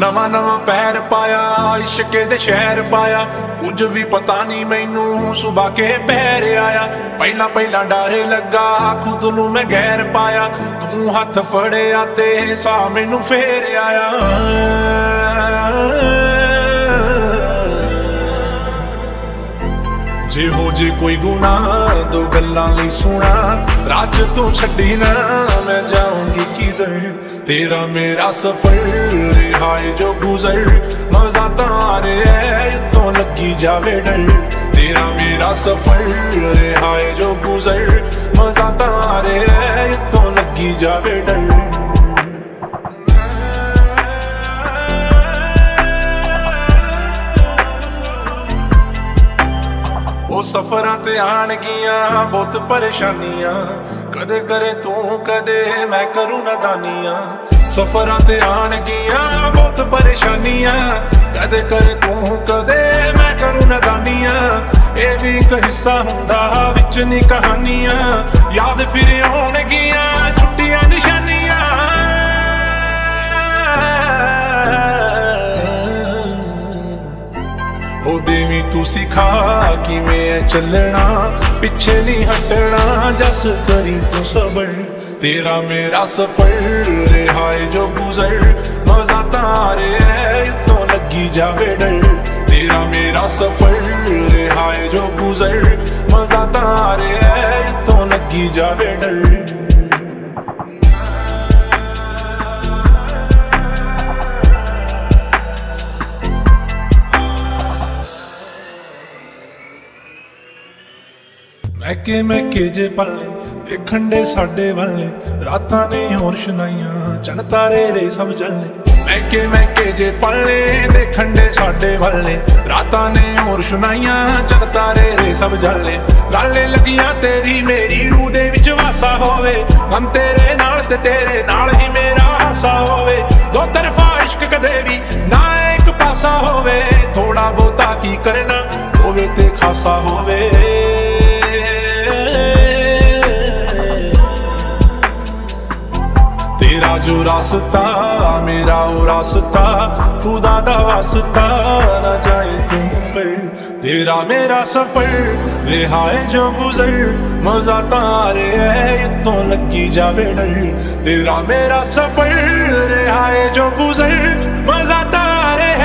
ਨਵਾਂ ਨਵਾਂ ਪੈਰ ਪਾਇਆ, ਇਸ਼ਕ ਦੇ ਸ਼ਹਿਰ ਪਾਇਆ। ਕੁਝ ਵੀ ਪਤਾ ਨਹੀਂ ਮੈਨੂੰ ਸੁਬਾ ਕੇ ਪੈਰ ਆਇਆ। ਪਹਿਲਾਂ ਪਹਿਲਾਂ ਡਾਰੇ ਲੱਗਾ, ਖੁਦ ਨੂੰ ਮੈਂ ਗੈਰ ਪਾਇਆ। ਤੂੰ ਹੱਥ ਫੜਿਆ ਤੇ ਸਾ ਮੈਨੂੰ ਫੇਰ ਆਇਆ। ਜੇ ਹੋ ਜੇ ਕੋਈ ਗੁਨਾਹ, ਦੋ ਗੱਲਾਂ ਲਈ ਸੁਣਾ। ਰਾਜ ਤੂੰ ਛੱਡੀ ਨਾ, ਮੈਂ ਜਾਊਂਗੀ ਕਿਧਰ? ਤੇਰਾ ਮੇਰਾ ਸਫਰ। ਹਾਏ ਜੋ ਗੁਜ਼ਰ, ਮਜ਼ਾ ਤਾਂ ਆ ਰਿਹਾ ਤੋਂ ਲੱਗੀ ਜਾਵੇ ਡਰ। ਤੇਰਾ ਮੇਰਾ ਸਫਰ ਰਿਹਾਏ ਜੋ ਗੁਜ਼ਰ, ਮਜ਼ਾ ਤਾਂ ਤੋਂ ਲੱਗੀ ਜਾਵੇ ਡਰ। ਉਹ ਸਫਰਾਂ ਤੇ ਆਣਗੀਆਂ ਬਹੁਤ ਪਰੇਸ਼ਾਨੀਆਂ। ਕਦੇ ਕਰੇ ਤੂੰ, ਕਦੇ ਮੈਂ ਕਰੂੰ ਨਦਾਨੀਆਂ। ਸਫਰਾਂ ਤੇ ਆਣਗੀਆਂ ਬਹੁਤ ਪਰੇਸ਼ਾਨੀਆਂ। ਕਦੇ ਕਰੇ ਤੂੰ, ਕਦੇ ਮੈਂ ਕਰੂੰ ਨਦਾਨੀਆਂ। ਇਹ ਵੀ ਇੱਕ ਹਿੱਸਾ ਹੁੰਦਾ ਵਿੱਚ ਨਹੀਂ ਕਹਾਣੀਆਂ ਯਾਦ ਫਿਰ ਆਉਣਗੀਆਂ, ਛੁੱਟੀਆਂ ਨਿਸ਼ਾਨੀਆਂ। ਹੋ ਦੇਵੀ ਤੂੰ ਸਿਖਾ ਕਿਵੇਂ ਚੱਲਣਾ, ਪਿੱਛੇ ਨਹੀਂ ਹਟਣਾ, ਜਸ ਕਰੀ ਤੂੰ ਸਬਰ। ਤੇਰਾ ਮੇਰਾ ਸਫਰ ਰਿਹਾਏ ਜੋ ਗੁਜ਼ਰ, ਮਜ਼ਾ ਤਾਂ ਆ ਰਿਹਾ ਤੋਂ ਲੱਗੀ ਜਾਵੇ ਡਰ। ਤੇਰਾ ਮੇਰਾ ਸਫਰ ਰਿਹਾਏ ਜੋ ਗੁਜ਼ਰ, ਮਜ਼ਾ ਤਾਂ ਆ ਰਿਹਾ ਮੈਂ ਕਿ ਮੈਂ ਕਿ ਜੇ ਪੱਲੇ ਦੇਖਣ ਦੇ ਸਾਡੇ ਵੱਲੇ ਰਾਤਾਂ ਨੇ ਹੋਰ ਸੁਣਾਈਆਂ, ਚੰਨ ਤਾਰੇ ਰੇ ਸਭ ਜਲਨੇ ਮੈਂ ਕਿ ਜੇ ਪੱਲੇ ਦੇਖਣ ਦੇ ਸਾਡੇ ਵੱਲੇ ਰਾਤਾਂ ਨੇ ਹੋਰ ਸੁਣਾਈਆਂ, ਚੰਨ ਤਾਰੇ ਰੇ ਸਭ ਜਲਨੇ ਗਾਲੇ ਲੱਗੀਆਂ ਤੇਰੀ ਮੇਰੀ ਰੂਹ ਦੇ ਵਿੱਚ ਵਾਸਾ ਹੋਵੇ। ਮਨ ਤੇਰੇ ਨਾਲ ਤੇ ਤੇਰੇ ਨਾਲ ਹੀ ਮੇਰਾ ਆਸਾ ਹੋਵੇ। ਦੋ ਤਰਫਾ ਇਸ਼ਕ ਕਦੇ ਵੀ ਨਾ ਇੱਕ ਪਾਸਾ ਹੋਵੇ। ਥੋੜਾ ਬਹੁਤਾ ਕੀ ਕਰਨਾ, ਹੋਵੇ ਤੇ ਖਾਸਾ ਹੋਵੇ। ਤੇਰਾ ਜੋ ਰਸਤਾ ਮੇਰਾ ਉਹ ਰਸਤਾ ਖੁਦਾ ਦਾ ਵਾਸਤਾ ਨਾ ਜਾਏ ਤੁਮ ਪਰ ਤੇਰਾ ਮੇਰਾ ਸਫਰ ਰਿਹਾਏ ਜੋ ਗੁਜ਼ਰ ਮਜ਼ਾ ਤਾਂ ਆ ਰਿਹਾ ਹੈ ਇਤੋਂ ਲੱਗੀ ਜਾਵੇ ਡਰ ਤੇਰਾ ਮੇਰਾ ਸਫਰ ਰਿਹਾਏ ਜੋ ਗੁਜ਼ਰ ਮਜ਼ਾ ਤਾਂ ਆ ਰਿਹਾ